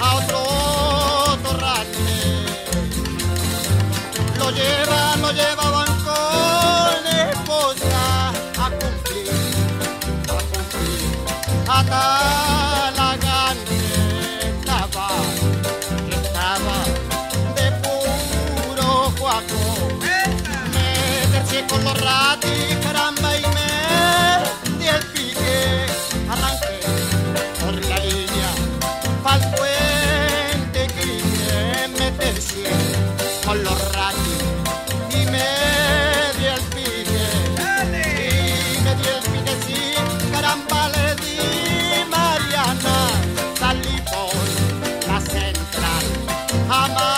a otro torrante. Lo lleva, lo llevaban con esposa a cumplir, a cumplir, hasta la gante estaba, estaba de puro cuaco. Meterse con los ratis Hama.